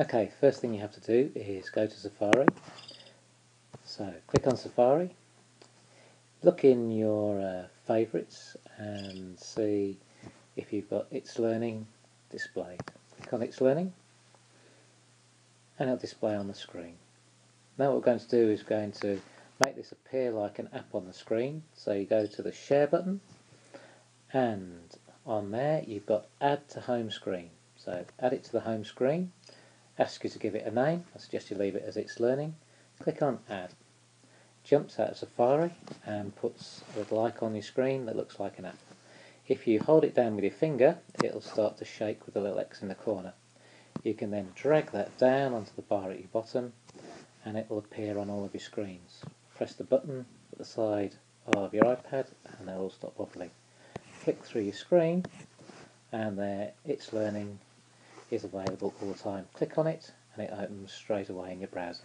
Okay, first thing you have to do is go to Safari. So click on Safari, look in your uh, favourites and see if you've got itslearning displayed. Click on itslearning and it'll display on the screen. Now what we're going to do is going to make this appear like an app on the screen. So you go to the Share button and on there you've got Add to Home Screen. So add it to the home screen, ask you to give it a name, I suggest you leave it as itslearning. Click on Add. Jumps out of Safari and puts a little icon on your screen that looks like an app. If you hold it down with your finger, it'll start to shake with a little X in the corner. You can then drag that down onto the bar at your bottom and it will appear on all of your screens. Press the button at the side of your iPad and they'll all stop wobbling. Click through your screen and there itslearning is available all the time. Click on it and it opens straight away in your browser.